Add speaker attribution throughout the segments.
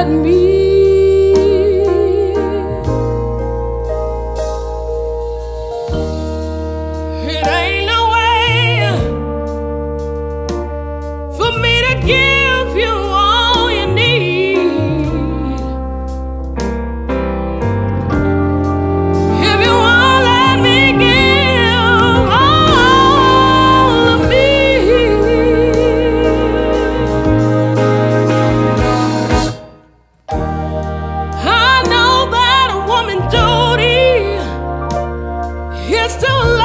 Speaker 1: Let me. woman duty is to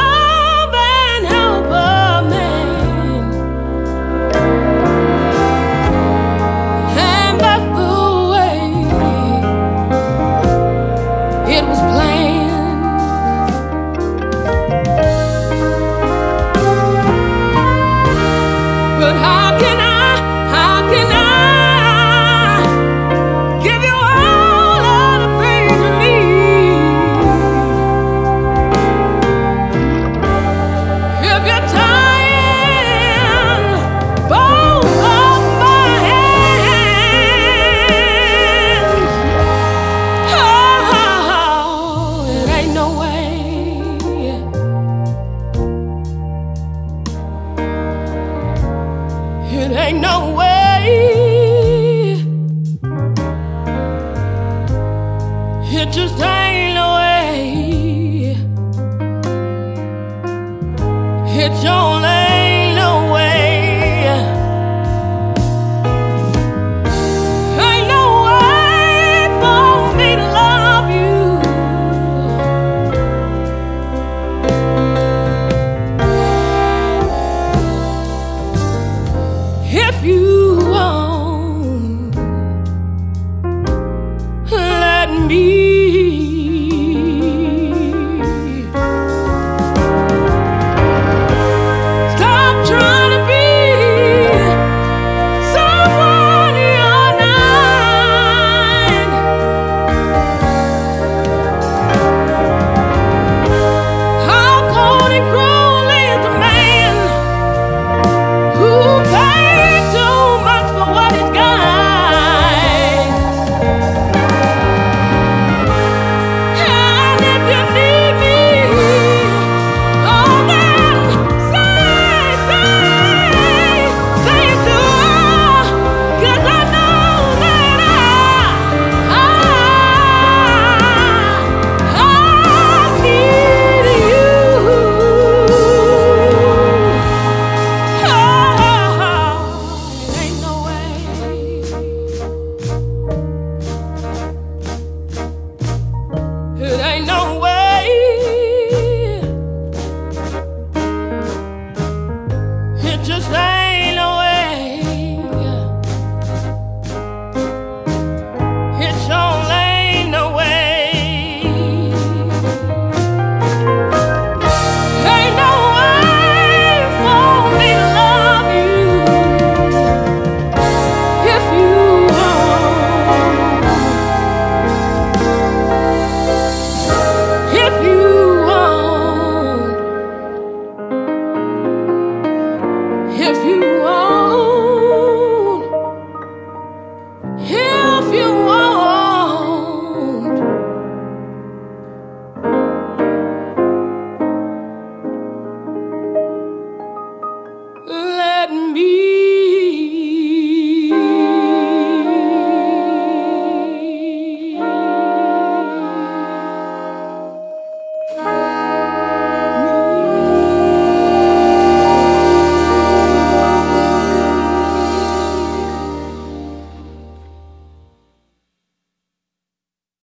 Speaker 1: hit your lane. Ain't no way for me to love you. If you if you want.